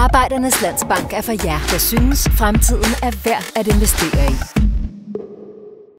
Arbejdernes Landsbank er for jer, der synes, fremtiden er værd at investere i.